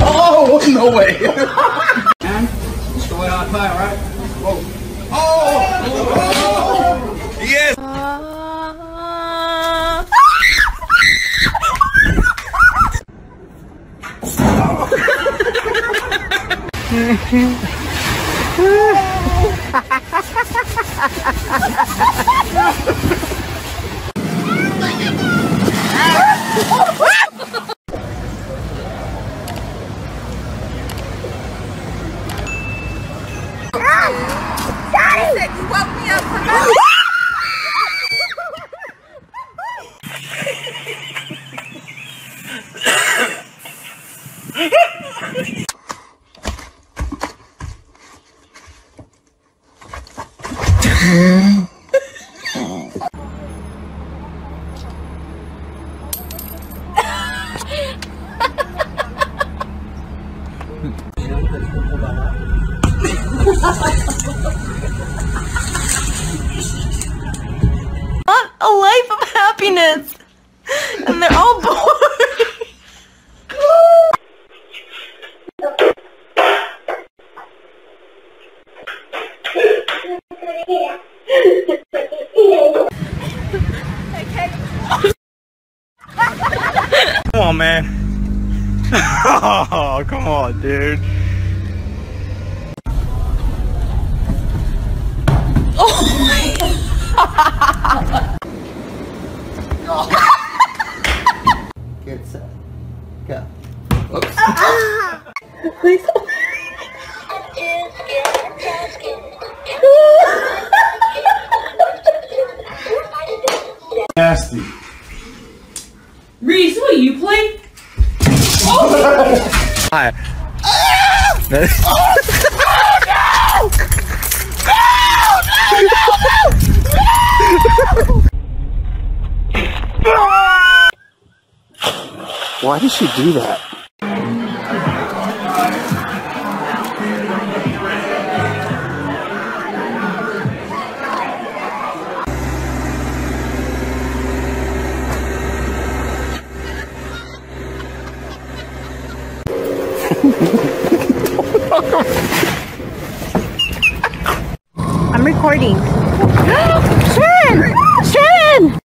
oh, no way. And just go out high, right? Whoa. Oh! Yes! a life of happiness. And they're all bored. Come on, man. Oh, come on, dude. Oh Get set. Go. Oops. Please. Nasty. Reese, will you play? Hi. Why did she do that? I'm recording. Sharon! Sharon!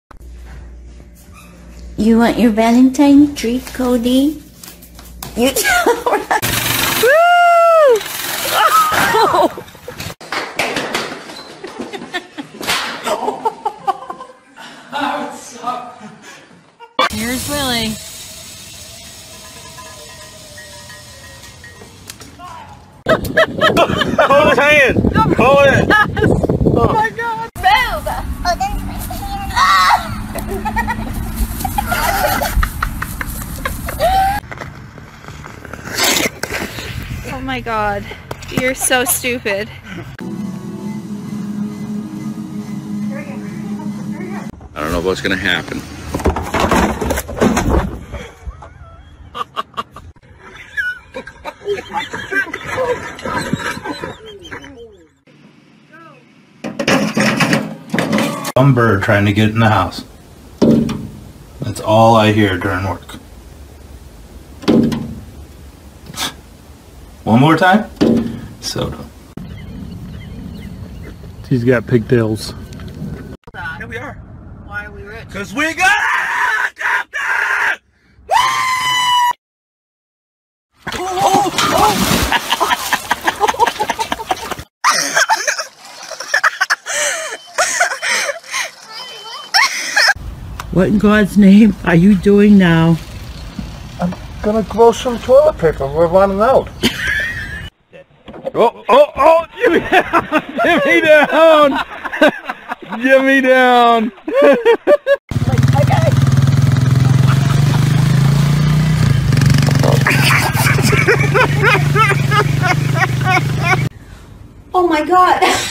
You want your Valentine treat, Cody? You Here's Hold his hand. Hold it. Oh my god. Oh my god, You're so stupid. I don't know what's gonna happen. Some bird trying to get in the house. That's all I hear during work. One more time. Soda. He's got pigtails. Here we are. Why are we rich? Cause we got a helicopter! What in God's name are you doing now? I'm gonna grow some toilet paper. We're running out. oh, oh, oh! Jimmy down! Jimmy down! Jimmy down! Oh my god.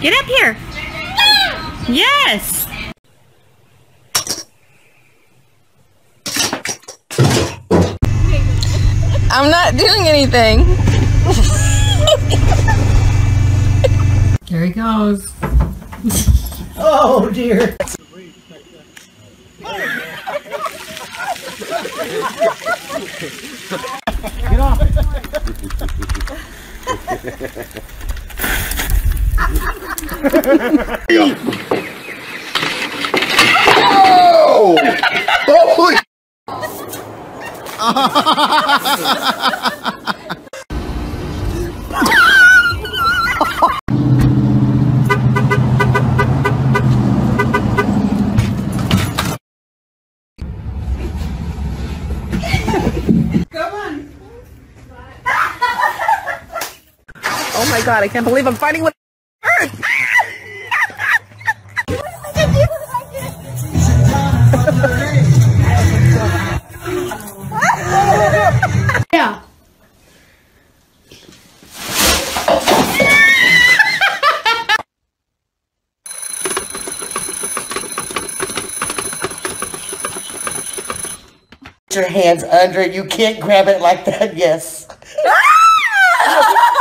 Get up here. Yes. I'm not doing anything. Here he goes. Oh dear. Oh Holy! Oh my god, I can't believe I'm fighting with Yeah. Your hands under it. You can't grab it like that. Yes.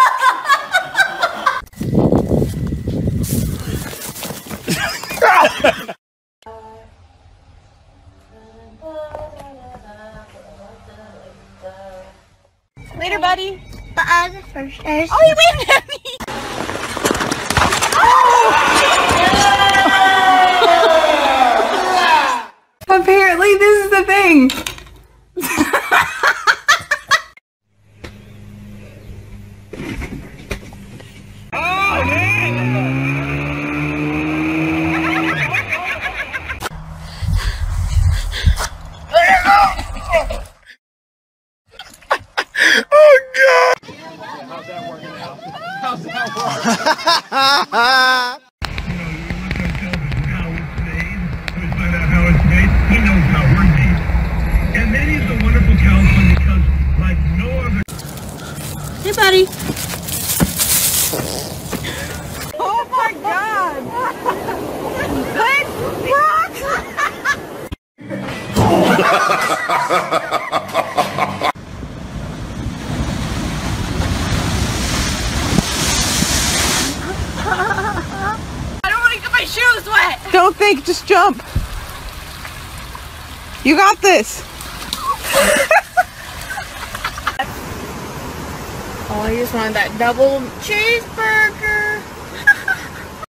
I was the first. I was Oh, you waved at me. Apparently, this is the thing. Don't want to get my shoes wet. Don't think, just jump. You got this. Oh, I just wanted that double cheeseburger.